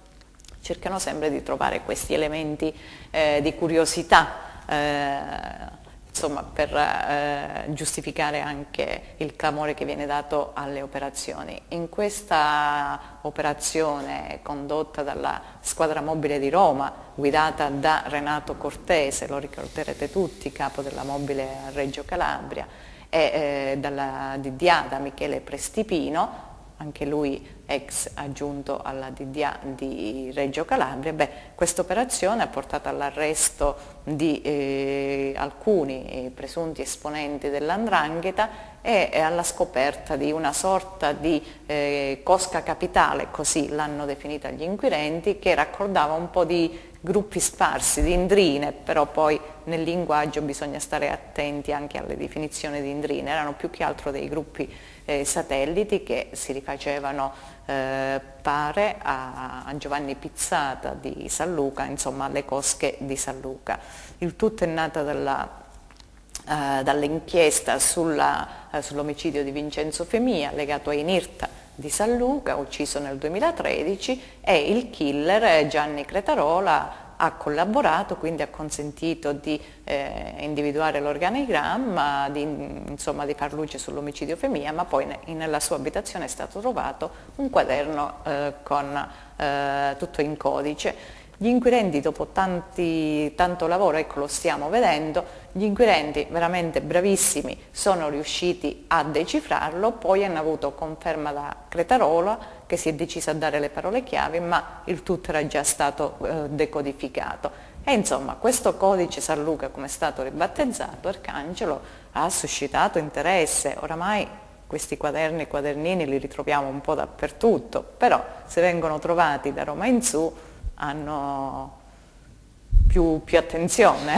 cercano sempre di trovare questi elementi eh, di curiosità eh, insomma, per eh, giustificare anche il clamore che viene dato alle operazioni. In questa operazione condotta dalla squadra mobile di Roma, guidata da Renato Cortese, lo ricorderete tutti, capo della mobile a Reggio Calabria, e eh, dalla DDA da Michele Prestipino, anche lui ex aggiunto alla DDA di Reggio Calabria, questa operazione ha portato all'arresto di eh, alcuni eh, presunti esponenti dell'Andrangheta e, e, alla scoperta di una sorta di eh, cosca capitale, così l'hanno definita gli inquirenti, che raccordava un po' di gruppi sparsi, di indrine, però poi nel linguaggio bisogna stare attenti anche alle definizioni di indrine, erano più che altro dei gruppi eh, satelliti che si rifacevano eh, pare a, a, Giovanni Pizzata di San Luca, insomma alle cosche di San Luca. Il tutto è nato dalla Uh, dall'inchiesta uh, sull'omicidio di Vincenzo Femia legato a Inirta di San Luca, ucciso nel 2013, e il killer Gianni Cretarola ha collaborato, quindi ha consentito di eh, individuare l'organigramma, di, di far luce sull'omicidio Femia, ma poi ne, nella sua abitazione è stato trovato un quaderno eh, con eh, tutto in codice. Gli inquirenti dopo tanti, tanto lavoro, ecco lo stiamo vedendo, gli inquirenti veramente bravissimi sono riusciti a decifrarlo, poi hanno avuto conferma da Cretarola che si è decisa a dare le parole chiave, ma il tutto era già stato eh, decodificato. E insomma questo codice San Luca, come è stato ribattezzato, Arcangelo, ha suscitato interesse, oramai questi quaderni e quadernini li ritroviamo un po' dappertutto, però se vengono trovati da Roma in su hanno più, più attenzione.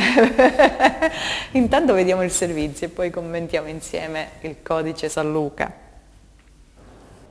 Intanto vediamo il servizio e poi commentiamo insieme il codice San Luca.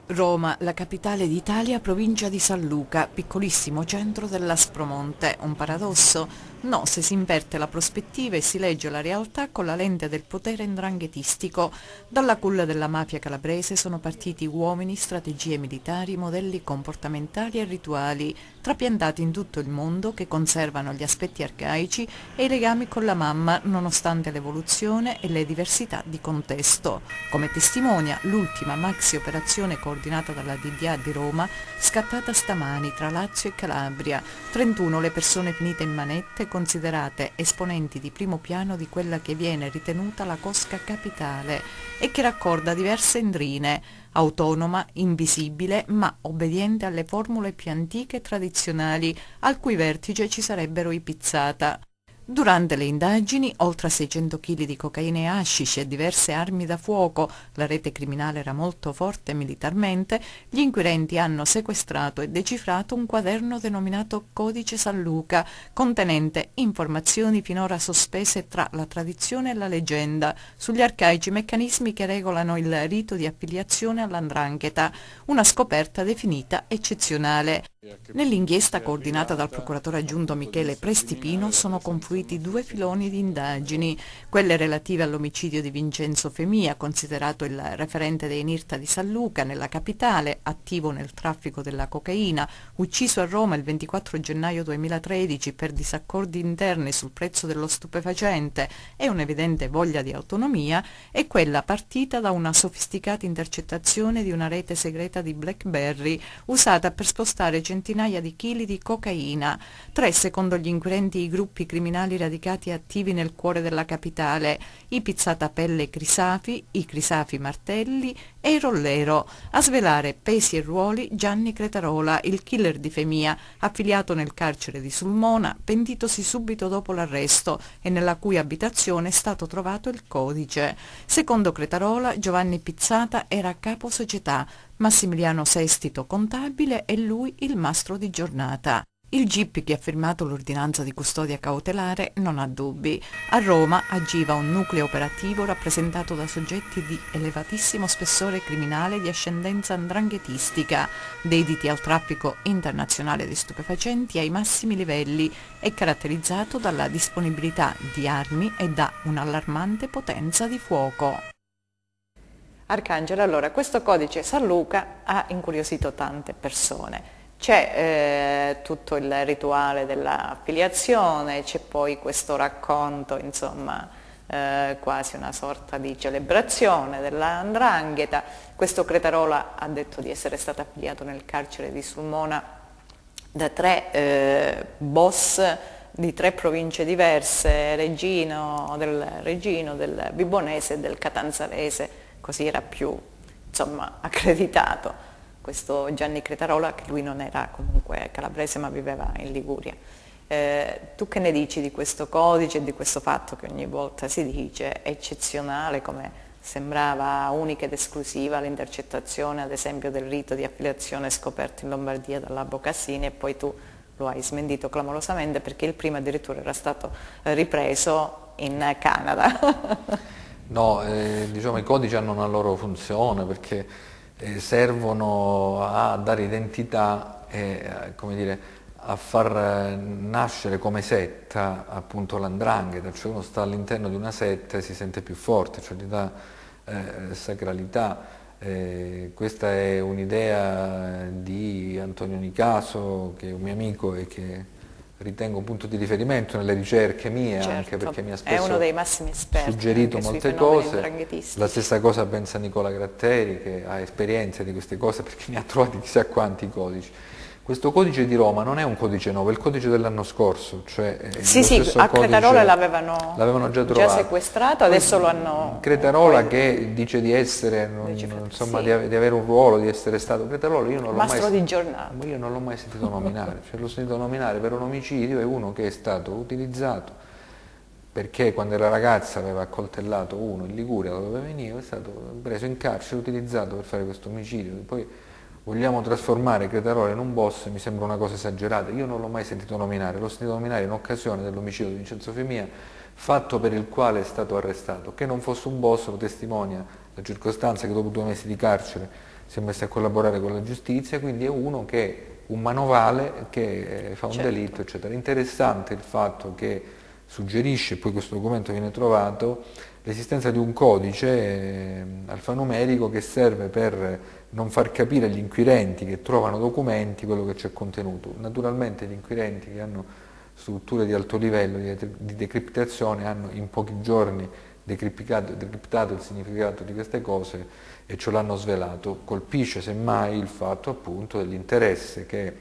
Roma, la capitale d'Italia, provincia di San Luca, piccolissimo centro dell'Aspromonte. Un paradosso? No, se si inverte la prospettiva e si legge la realtà con la lente del potere ndranghetistico. Dalla culla della mafia calabrese sono partiti uomini, strategie militari, modelli comportamentali e rituali, trapiantati in tutto il mondo che conservano gli aspetti arcaici e i legami con la mamma nonostante l'evoluzione e le diversità di contesto. Come testimonia l'ultima maxi operazione coordinata dalla DDA di Roma scattata stamani tra Lazio e Calabria. 31 le persone finite in manette considerate esponenti di primo piano di quella che viene ritenuta la cosca capitale e che raccorda diverse endrine autonoma, invisibile, ma obbediente alle formule più antiche e tradizionali, al cui vertice ci sarebbero i pizzata. Durante le indagini, oltre a 600 kg di cocaina e hashish e diverse armi da fuoco, la rete criminale era molto forte militarmente, gli inquirenti hanno sequestrato e decifrato un quaderno denominato Codice San Luca, contenente informazioni finora sospese tra la tradizione e la leggenda sugli arcaici meccanismi che regolano il rito di affiliazione all'andrangheta, una scoperta definita eccezionale. Nell'inchiesta coordinata dal procuratore aggiunto Michele Prestipino sono confluiti due filoni di indagini, quelle relative all'omicidio di Vincenzo Femia, considerato il referente dei Nirta di San Luca nella capitale, attivo nel traffico della cocaina, ucciso a Roma il 24 gennaio 2013 per disaccordi interni sul prezzo dello stupefacente e un'evidente voglia di autonomia, e quella partita da una sofisticata intercettazione di una rete segreta di Blackberry usata per spostare centinaia di chili di cocaina, tre secondo gli inquirenti i gruppi criminali radicati attivi nel cuore della capitale, i pizzatapelle Crisafi, i Crisafi Martelli e il Rollero, a svelare pesi e ruoli Gianni Cretarola, il killer di Femia, affiliato nel carcere di Sulmona, pentitosi subito dopo l'arresto e nella cui abitazione è stato trovato il codice. Secondo Cretarola, Giovanni Pizzata era capo società, Massimiliano Sestito contabile e lui il mastro di giornata. Il GIP che ha firmato l'ordinanza di custodia cautelare non ha dubbi. A Roma agiva un nucleo operativo rappresentato da soggetti di elevatissimo spessore criminale di ascendenza andranghetistica, dediti al traffico internazionale di stupefacenti ai massimi livelli e caratterizzato dalla disponibilità di armi e da un'allarmante potenza di fuoco. Arcangelo, allora questo codice San Luca ha incuriosito tante persone. C'è eh, tutto il rituale dell'affiliazione, c'è poi questo racconto, insomma, eh, quasi una sorta di celebrazione dell'andrangheta. Questo Cretarola ha detto di essere stato affiliato nel carcere di Sulmona da tre eh, boss di tre province diverse, Regino, del Regino, del Bibonese e del Catanzarese, così era più insomma, accreditato questo Gianni Cretarola, che lui non era comunque calabrese ma viveva in Liguria. Eh, tu che ne dici di questo codice e di questo fatto che ogni volta si dice eccezionale come sembrava unica ed esclusiva l'intercettazione ad esempio del rito di affiliazione scoperto in Lombardia dall'Abbo Cassini e poi tu lo hai smentito clamorosamente perché il primo addirittura era stato ripreso in Canada. No, eh, diciamo, i codici hanno una loro funzione perché eh, servono a dare identità e eh, dire, a far eh, nascere come setta appunto l'andrangheta, cioè uno sta all'interno di una setta e si sente più forte, cioè gli dà eh, sacralità. Eh, questa è un'idea di Antonio Nicaso, che è un mio amico e che ritengo un punto di riferimento nelle ricerche mie, certo, anche perché mi ha spesso suggerito molte cose. La stessa cosa pensa Nicola Gratteri, che ha esperienze di queste cose perché ne ha trovati chissà quanti codici. Questo codice di Roma non è un codice nuovo, è il codice dell'anno scorso. Cioè sì, sì, a Cretarola l'avevano già, già, sequestrato, adesso lo hanno... Cretarola poi... che dice di essere, non, insomma, sì. di, avere un ruolo, di essere stato Cretarola, io non l'ho mai, io non l'ho mai sentito nominare, cioè, l'ho sentito nominare per un omicidio, è uno che è stato utilizzato perché quando era ragazza aveva accoltellato uno in Liguria da dove veniva, è stato preso in carcere, utilizzato per fare questo omicidio. Poi, vogliamo trasformare Cretarola in un boss mi sembra una cosa esagerata, io non l'ho mai sentito nominare, l'ho sentito nominare in occasione dell'omicidio di Vincenzo Femia, fatto per il quale è stato arrestato, che non fosse un boss lo testimonia la circostanza che dopo due mesi di carcere si è messo a collaborare con la giustizia, quindi è uno che un manovale che eh, fa un certo. delitto, eccetera. Interessante il fatto che suggerisce, poi questo documento viene trovato, l'esistenza di un codice eh, alfanumerico che serve per non far capire agli inquirenti che trovano documenti quello che c'è contenuto. Naturalmente gli inquirenti che hanno strutture di alto livello di, decriptazione hanno in pochi giorni decriptato, decriptato il significato di queste cose e ce l'hanno svelato. Colpisce semmai il fatto appunto dell'interesse che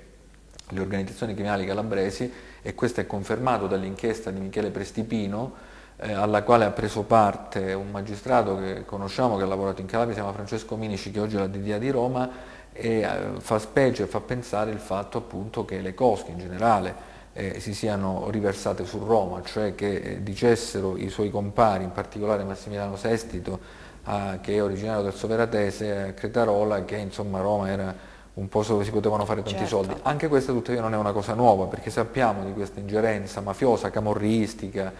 le organizzazioni criminali calabresi, e questo è confermato dall'inchiesta di Michele Prestipino, alla quale ha preso parte un magistrato che conosciamo che ha lavorato in Calabria, si chiama Francesco Minici, che oggi è la DDA di Roma, e eh, fa specie, fa pensare il fatto appunto che le cosche in generale eh, si siano riversate su Roma, cioè che eh, dicessero i suoi compari, in particolare Massimiliano Sestito, eh, che è originario del Soveratese, Cretarola, che insomma Roma era un posto dove si potevano fare tanti certo. soldi. Anche questa tuttavia non è una cosa nuova, perché sappiamo di questa ingerenza mafiosa, camorristica,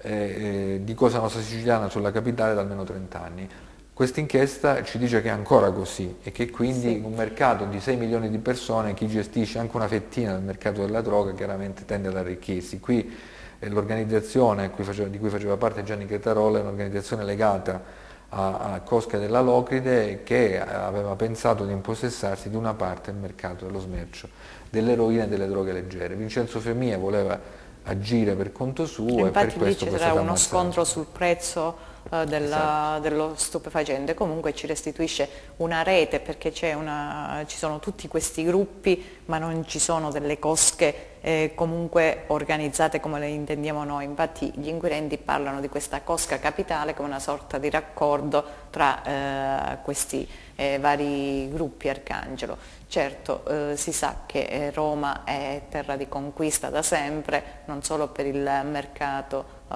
eh, eh, di Cosa Nostra Siciliana sulla capitale da almeno 30 anni. Questa inchiesta ci dice che è ancora così e che quindi sì. un mercato di 6 milioni di persone, chi gestisce anche una fettina del mercato della droga chiaramente tende ad arricchirsi. Qui eh, l'organizzazione di cui faceva parte Gianni Cretarola è un'organizzazione legata a, a Cosca della Locride che aveva pensato di impossessarsi di una parte del mercato dello smercio dell'eroina e delle droghe leggere. Vincenzo Femia voleva agire per conto suo Infatti e per questo c'era uno scontro sul prezzo eh, della, esatto. dello stupefacente, comunque ci restituisce una rete perché una, ci sono tutti questi gruppi ma non ci sono delle cosche eh, comunque organizzate come le intendiamo noi, infatti gli inquirenti parlano di questa cosca capitale come una sorta di raccordo tra eh, questi eh, vari gruppi Arcangelo. Certo eh, si sa che eh, Roma è terra di conquista da sempre, non solo per il mercato eh,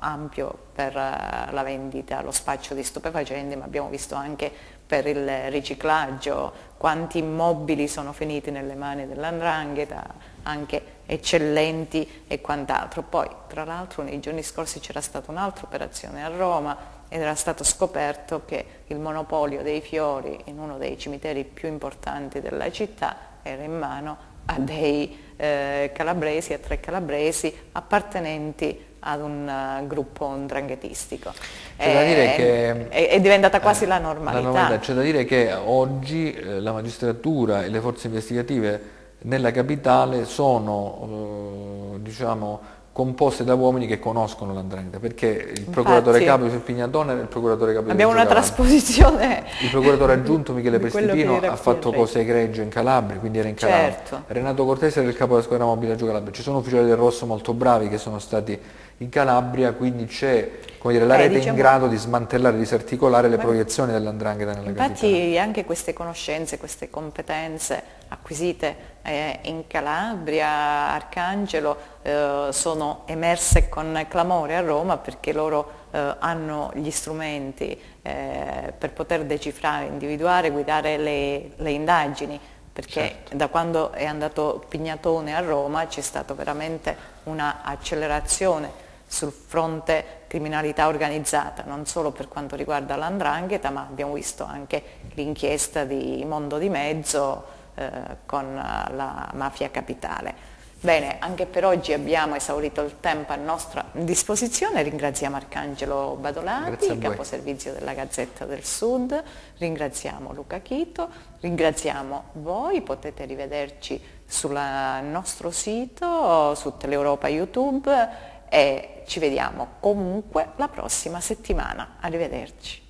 ampio per la vendita, lo spaccio di stupefacenti, ma abbiamo visto anche per il riciclaggio, quanti immobili sono finiti nelle mani dell'andrangheta, anche eccellenti e quant'altro. Poi, tra l'altro, nei giorni scorsi c'era stata un'altra operazione a Roma ed era stato scoperto che il monopolio dei fiori in uno dei cimiteri più importanti della città era in mano a dei eh, calabresi, a tre calabresi appartenenti ad un uh, gruppo ndranghetistico. È, che, è, è, diventata quasi eh, la normalità. Normalità. C'è da dire che oggi eh, la magistratura e le forze investigative nella capitale sono eh, diciamo, composte da uomini che conoscono l'andrangheta, perché il Infatti, procuratore capo sul Pignatone era il procuratore capo Abbiamo una trasposizione. Il procuratore aggiunto Michele Prestipino ha fatto cose egregie in Calabria, quindi era in Calabria. Certo. Renato Cortese era il capo della squadra mobile a Calabria. Ci sono ufficiali del Rosso molto bravi che sono stati in Calabria, quindi c'è dire, la eh, rete diciamo, in grado di smantellare, disarticolare le proiezioni dell'andrangheta nella infatti capitale. Infatti anche queste conoscenze, queste competenze acquisite eh, in Calabria, Arcangelo, eh, sono emerse con clamore a Roma perché loro eh, hanno gli strumenti eh, per poter decifrare, individuare, guidare le, le indagini perché certo. da quando è andato Pignatone a Roma c'è stata veramente un'accelerazione sul fronte criminalità organizzata, non solo per quanto riguarda l'andrangheta, ma abbiamo visto anche l'inchiesta di Mondo di Mezzo eh, con la mafia capitale. Bene, anche per oggi abbiamo esaurito il tempo a nostra disposizione, ringraziamo Arcangelo Badolati, caposervizio della Gazzetta del Sud, ringraziamo Luca Chito, ringraziamo voi, potete rivederci sul nostro sito, su Teleeuropa YouTube e ci vediamo comunque la prossima settimana. Arrivederci.